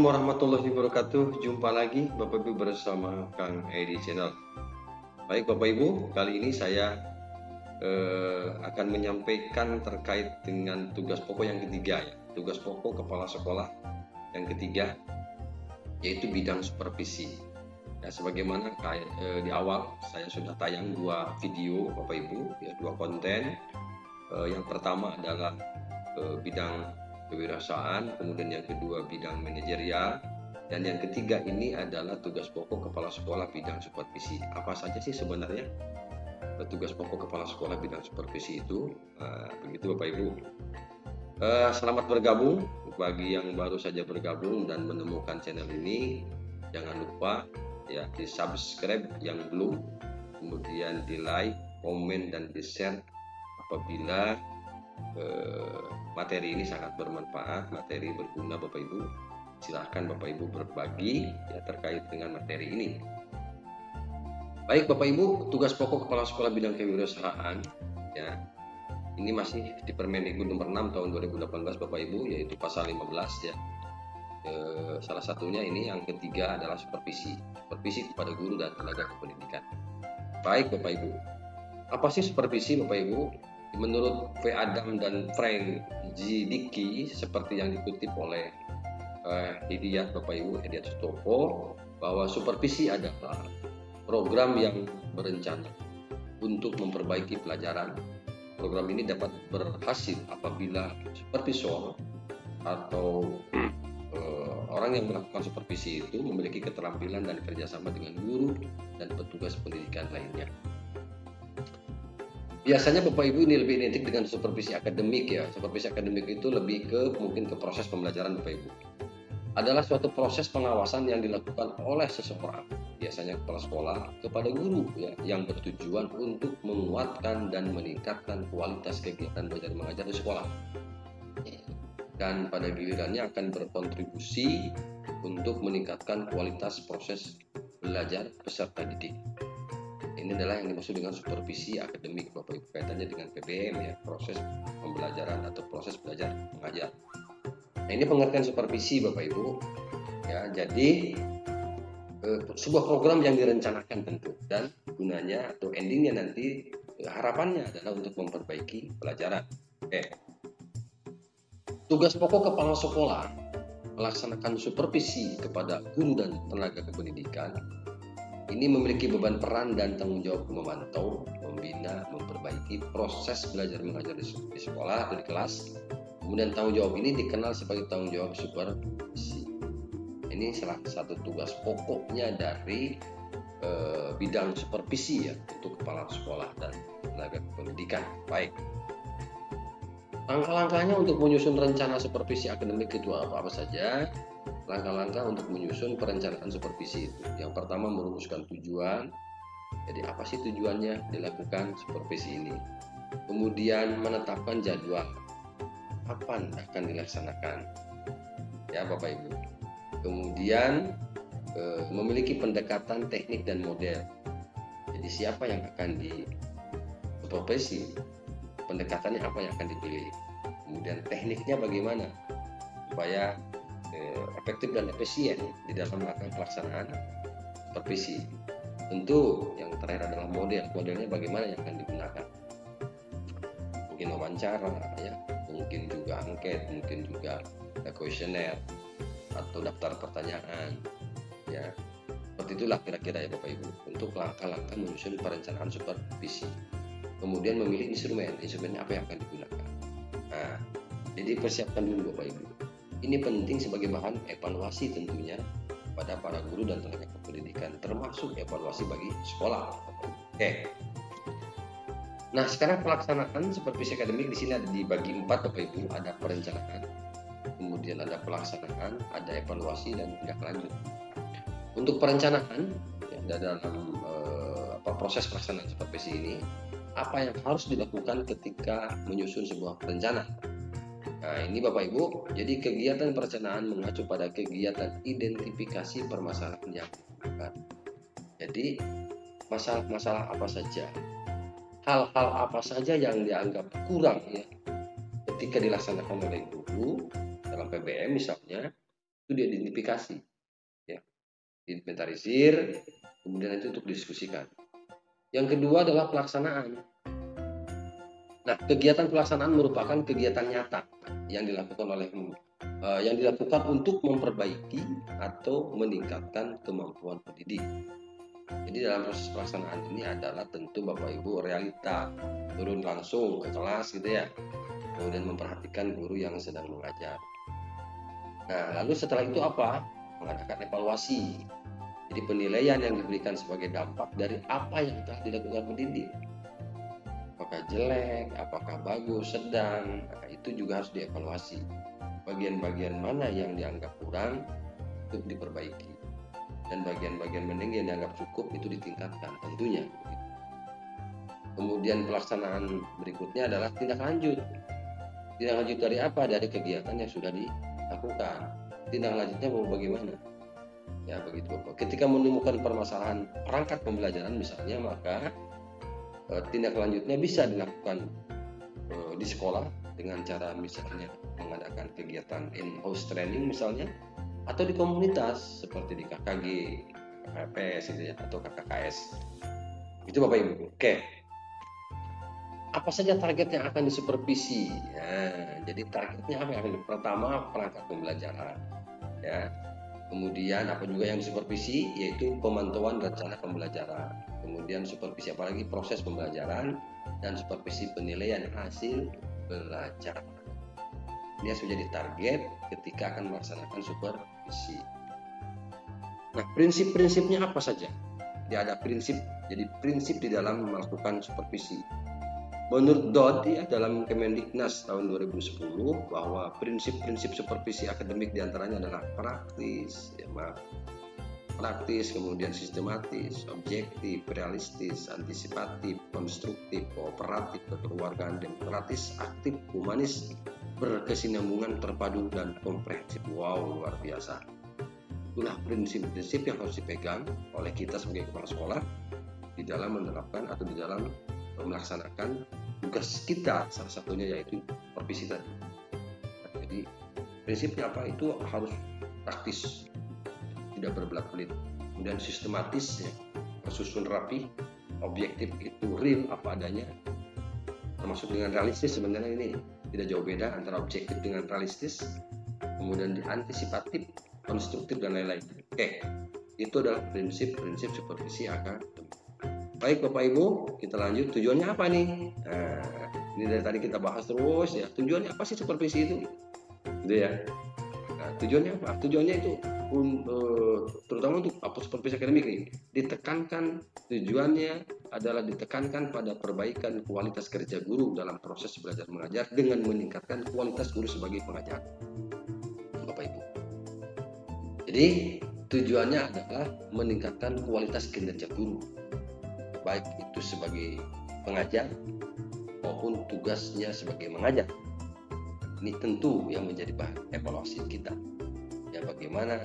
Assalamualaikum warahmatullahi wabarakatuh. Jumpa lagi Bapak Ibu bersama Kang Edi Channel. Baik Bapak Ibu, kali ini saya eh, akan menyampaikan terkait dengan tugas pokok yang ketiga ya. Tugas pokok kepala sekolah yang ketiga yaitu bidang supervisi. Ya, sebagaimana kayak eh, di awal saya sudah tayang dua video Bapak Ibu, ya dua konten. Eh, yang pertama adalah eh, bidang kewirausahaan, kemudian yang kedua bidang manajerial, dan yang ketiga ini adalah tugas pokok kepala sekolah bidang supervisi. Apa saja sih sebenarnya tugas pokok kepala sekolah bidang supervisi itu? Uh, begitu Bapak Ibu. Uh, selamat bergabung bagi yang baru saja bergabung dan menemukan channel ini. Jangan lupa ya di subscribe yang belum, kemudian di like, komen dan di share apabila uh, materi ini sangat bermanfaat, materi berguna Bapak Ibu. Silahkan Bapak Ibu berbagi ya terkait dengan materi ini. Baik Bapak Ibu, tugas pokok Kepala Sekolah Bidang Kewirausahaan ya. Ini masih di Permendikbud nomor 6 tahun 2018 Bapak Ibu yaitu pasal 15 ya. E, salah satunya ini yang ketiga adalah supervisi. Supervisi kepada guru dan tenaga kependidikan. Baik Bapak Ibu. Apa sih supervisi Bapak Ibu? Menurut V. Adam dan Frank G. Dickey seperti yang dikutip oleh uh, Hidayat Bapak Ibu Hidayat Sutopo bahwa supervisi adalah program yang berencana untuk memperbaiki pelajaran. Program ini dapat berhasil apabila supervisor atau uh, orang yang melakukan supervisi itu memiliki keterampilan dan kerjasama dengan guru dan petugas pendidikan lainnya. Biasanya Bapak Ibu ini lebih identik dengan supervisi akademik ya. Supervisi akademik itu lebih ke mungkin ke proses pembelajaran Bapak Ibu. Adalah suatu proses pengawasan yang dilakukan oleh seseorang, biasanya kepala sekolah, kepada guru ya, yang bertujuan untuk menguatkan dan meningkatkan kualitas kegiatan belajar mengajar di sekolah. Dan pada gilirannya akan berkontribusi untuk meningkatkan kualitas proses belajar peserta didik ini adalah yang dimaksud dengan supervisi akademik Bapak Ibu kaitannya dengan PBM ya proses pembelajaran atau proses belajar mengajar. Nah ini pengertian supervisi Bapak Ibu ya jadi eh, sebuah program yang direncanakan tentu dan gunanya atau endingnya nanti eh, harapannya adalah untuk memperbaiki pelajaran. Oke. Tugas pokok kepala sekolah melaksanakan supervisi kepada guru dan tenaga kependidikan ini memiliki beban peran dan tanggung jawab memantau, membina, memperbaiki proses belajar mengajar di, sekolah atau di kelas. Kemudian tanggung jawab ini dikenal sebagai tanggung jawab supervisi. Ini salah satu tugas pokoknya dari e, bidang supervisi ya untuk kepala sekolah dan tenaga pendidikan. Baik. Langkah-langkahnya untuk menyusun rencana supervisi akademik itu apa, apa saja? Langkah-langkah untuk menyusun perencanaan supervisi itu. Yang pertama merumuskan tujuan. Jadi apa sih tujuannya dilakukan supervisi ini? Kemudian menetapkan jadwal kapan akan dilaksanakan. Ya Bapak Ibu. Kemudian e, memiliki pendekatan teknik dan model. Jadi siapa yang akan di supervisi? Pendekatannya apa yang akan dipilih? Kemudian tekniknya bagaimana? Supaya eh, efektif dan efisien di dalam melakukan pelaksanaan supervisi. Tentu yang terakhir adalah model. Modelnya bagaimana yang akan digunakan? Mungkin wawancara, ya, mungkin juga angket, mungkin juga kuesioner atau daftar pertanyaan, ya. Seperti itulah kira-kira ya Bapak Ibu untuk langkah-langkah menyusun perencanaan supervisi. Kemudian memilih instrumen, instrumen apa yang akan digunakan. Nah, jadi persiapkan dulu Bapak Ibu ini penting sebagai bahan evaluasi tentunya pada para guru dan tenaga kependidikan termasuk evaluasi bagi sekolah. Oke. Nah, sekarang pelaksanaan supervisi akademik di sini ada dibagi empat Bapak Ibu, ada perencanaan, kemudian ada pelaksanaan, ada evaluasi dan tindak lanjut. Untuk perencanaan ya, dalam eh, apa proses pelaksanaan supervisi ini, apa yang harus dilakukan ketika menyusun sebuah perencanaan? Nah, ini Bapak Ibu, jadi kegiatan perencanaan mengacu pada kegiatan identifikasi permasalahan yang dilakukan. Jadi, masalah-masalah apa saja, hal-hal apa saja yang dianggap kurang ya ketika dilaksanakan oleh guru dalam PBM misalnya, itu diidentifikasi ya. Inventarisir kemudian itu untuk diskusikan yang kedua adalah pelaksanaan nah kegiatan pelaksanaan merupakan kegiatan nyata yang dilakukan oleh uh, yang dilakukan untuk memperbaiki atau meningkatkan kemampuan pendidik jadi dalam proses pelaksanaan ini adalah tentu Bapak Ibu realita turun langsung ke kelas gitu ya. Kemudian memperhatikan guru yang sedang mengajar. Nah, lalu setelah itu apa? Mengadakan evaluasi. Jadi penilaian yang diberikan sebagai dampak dari apa yang telah dilakukan pendidik. Apakah jelek, apakah bagus, sedang, nah, itu juga harus dievaluasi. Bagian-bagian mana yang dianggap kurang untuk diperbaiki dan bagian-bagian penting yang dianggap cukup itu ditingkatkan tentunya. Kemudian pelaksanaan berikutnya adalah tindak lanjut. Tindak lanjut dari apa? Dari kegiatan yang sudah dilakukan. Tindak lanjutnya mau bagaimana? Ya begitu. Ketika menemukan permasalahan perangkat pembelajaran misalnya, maka tindak lanjutnya bisa dilakukan eh, di sekolah dengan cara misalnya mengadakan kegiatan in-house training misalnya atau di komunitas seperti di KKG, KKPS gitu ya, atau KKKS. Itu Bapak Ibu. Oke. Apa saja target yang akan disupervisi? Ya, jadi targetnya apa yang pertama perangkat pembelajaran. Ya. Kemudian apa juga yang disupervisi yaitu pemantauan rencana pembelajaran. Kemudian supervisi apalagi proses pembelajaran dan supervisi penilaian hasil belajar. Ini harus menjadi target ketika akan melaksanakan supervisi. Nah, prinsip-prinsipnya apa saja? Dia ada prinsip, jadi prinsip di dalam melakukan supervisi. Menurut Dodd ya, dalam Kemendiknas tahun 2010 bahwa prinsip-prinsip supervisi akademik di antaranya adalah praktis, ya maaf, praktis, kemudian sistematis, objektif, realistis, antisipatif, konstruktif, kooperatif, kekeluargaan demokratis, aktif, humanis, berkesinambungan terpadu dan komprehensif. Wow, luar biasa. Itulah prinsip-prinsip yang harus dipegang oleh kita sebagai kepala sekolah di dalam menerapkan atau di dalam melaksanakan tugas kita salah satunya yaitu pervisi tadi. Jadi prinsipnya apa itu harus praktis, tidak berbelat-belit, kemudian sistematis, ya, tersusun rapi, objektif itu real apa adanya, termasuk dengan realistis sebenarnya ini tidak jauh beda antara objektif dengan realistis kemudian diantisipatif konstruktif dan lain-lain. Oke itu adalah prinsip-prinsip supervisi akademik baik bapak ibu kita lanjut. Tujuannya apa nih? Nah, ini dari tadi kita bahas terus ya. Tujuannya apa sih supervisi itu? Gitu ya. Nah, tujuannya apa? Tujuannya itu uh, terutama untuk supervisi akademik nih ditekankan tujuannya adalah ditekankan pada perbaikan kualitas kerja guru dalam proses belajar mengajar dengan meningkatkan kualitas guru sebagai pengajar. Bapak Ibu. Jadi tujuannya adalah meningkatkan kualitas kinerja guru baik itu sebagai pengajar maupun tugasnya sebagai mengajar. Ini tentu yang menjadi bahan evaluasi kita. Ya bagaimana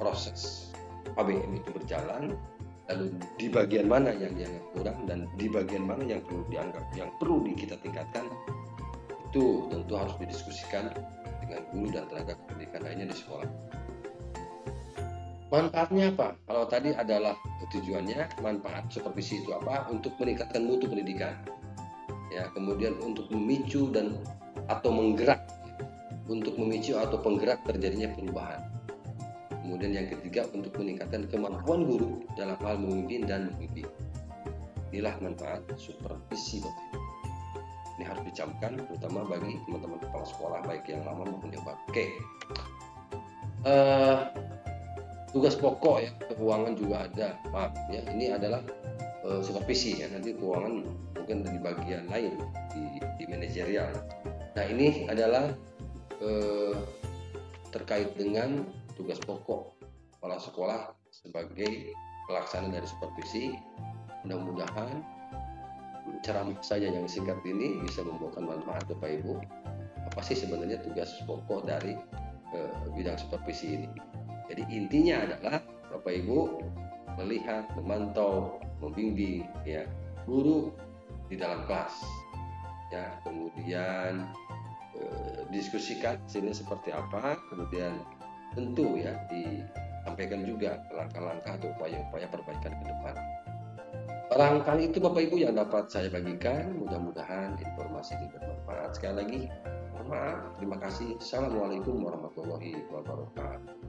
proses ABM itu berjalan lalu di bagian mana yang dianggap kurang dan di bagian mana yang perlu dianggap yang perlu kita tingkatkan itu tentu harus didiskusikan dengan guru dan tenaga pendidikan lainnya di sekolah. Manfaatnya apa? Kalau tadi adalah tujuannya manfaat supervisi itu apa? Untuk meningkatkan mutu pendidikan. Ya, kemudian untuk memicu dan atau menggerak untuk memicu atau penggerak terjadinya perubahan Kemudian yang ketiga untuk meningkatkan kemampuan guru dalam hal memimpin dan membimbing. Inilah manfaat supervisi Bapak. Ini harus dicamkan terutama bagi teman-teman kepala sekolah baik yang lama maupun yang baru. Oke. Uh, tugas pokok ya keuangan juga ada. Maaf ya ini adalah uh, supervisi ya nanti keuangan mungkin di bagian lain di, di manajerial. Nah ini adalah uh, terkait dengan tugas pokok kepala sekolah sebagai pelaksana dari supervisi. Mudah-mudahan cara saja yang singkat ini bisa membawakan manfaat Bapak Ibu. Apa sih sebenarnya tugas pokok dari eh, bidang supervisi ini? Jadi intinya adalah Bapak Ibu melihat, memantau, membimbing ya guru di dalam kelas. Ya, kemudian eh, diskusikan sini seperti apa, kemudian tentu ya disampaikan juga langkah-langkah atau upaya-upaya perbaikan ke depan. Barangkali itu Bapak Ibu yang dapat saya bagikan. Mudah-mudahan informasi ini bermanfaat. Sekali lagi, mohon maaf. Terima kasih. Assalamualaikum warahmatullahi wabarakatuh.